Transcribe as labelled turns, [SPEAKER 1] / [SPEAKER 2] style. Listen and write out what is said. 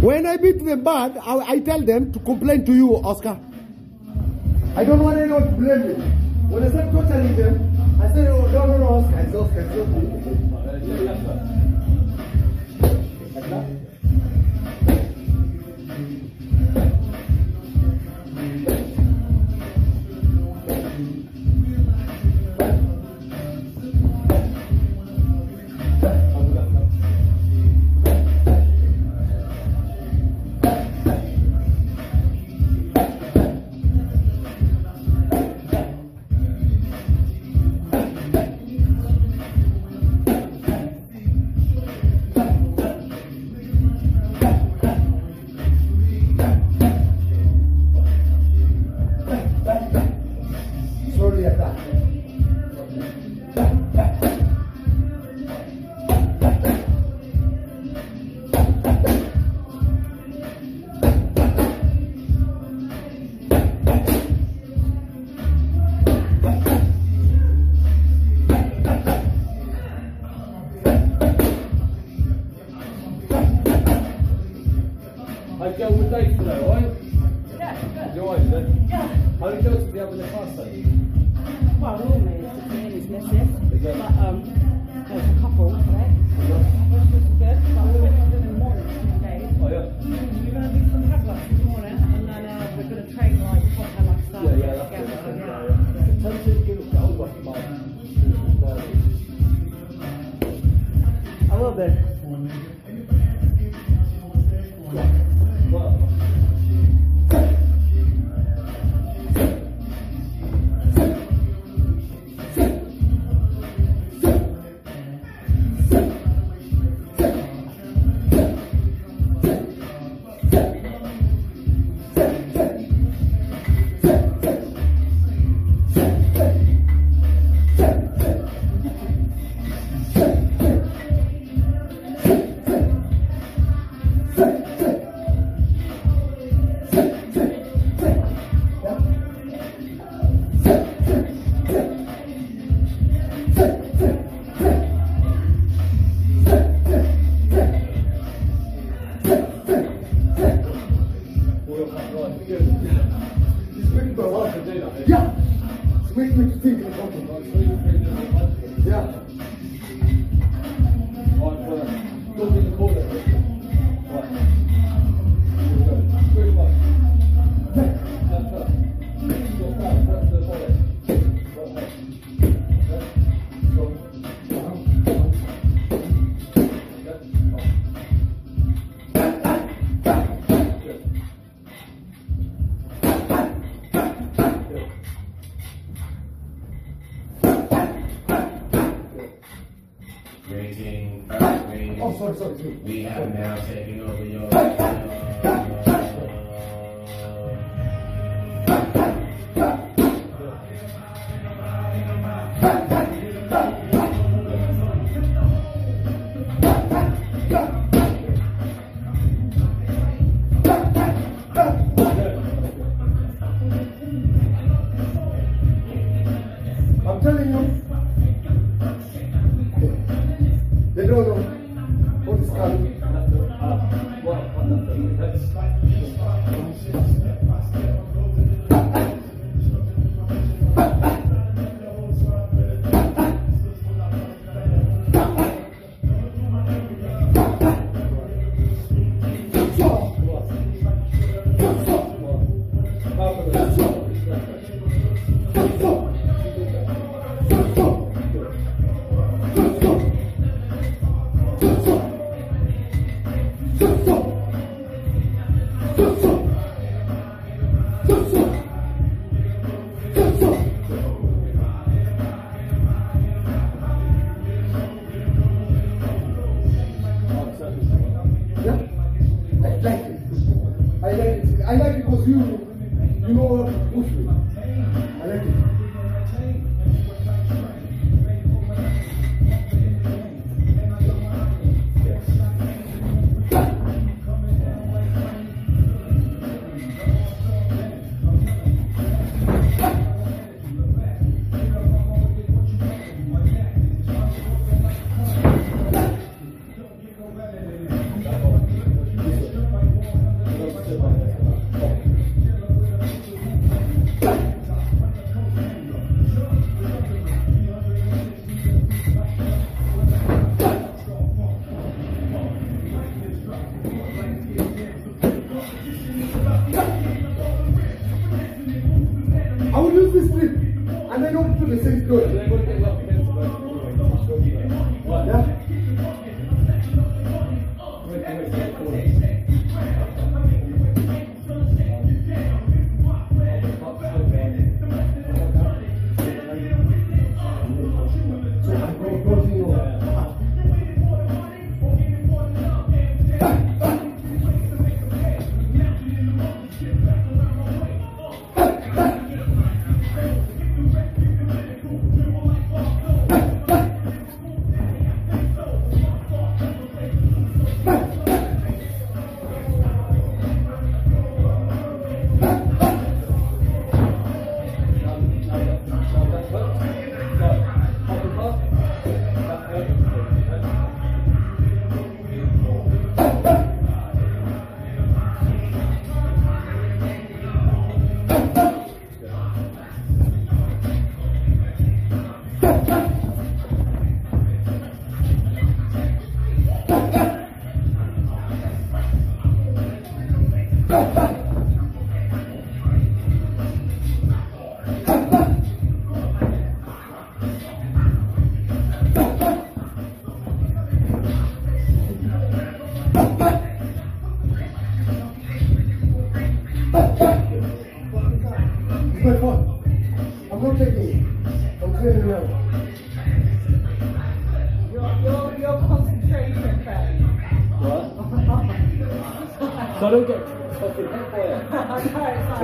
[SPEAKER 1] When I beat them bad, I, I tell them to complain to you, Oscar. I don't want anyone to blame me. When I start torturing them, I say, oh, no, no, no, Oscar, it's Oscar, it's that.
[SPEAKER 2] How did it go to the other class day?
[SPEAKER 3] Well, normally it's the train is missing,
[SPEAKER 2] Is
[SPEAKER 3] but um, there's a couple today. Which was good, but we went to in the morning today.
[SPEAKER 2] Oh yeah?
[SPEAKER 3] We're going to do some headlocks in the morning, and then uh, we're going to train like proper like stuff.
[SPEAKER 2] Yeah, yeah, that's good.
[SPEAKER 3] together,
[SPEAKER 2] good.
[SPEAKER 3] yeah.
[SPEAKER 2] Ten to give us the whole West Mile.
[SPEAKER 3] I will do.
[SPEAKER 1] Yeah.
[SPEAKER 4] We have now taken over your.
[SPEAKER 1] I will use this
[SPEAKER 2] clip and then open the
[SPEAKER 1] same thing. I'm not taking it. I'm clearing it out.
[SPEAKER 3] Your, your, your concentration phase.
[SPEAKER 2] What? So I don't get fucking hit by it.
[SPEAKER 3] I know, it's like.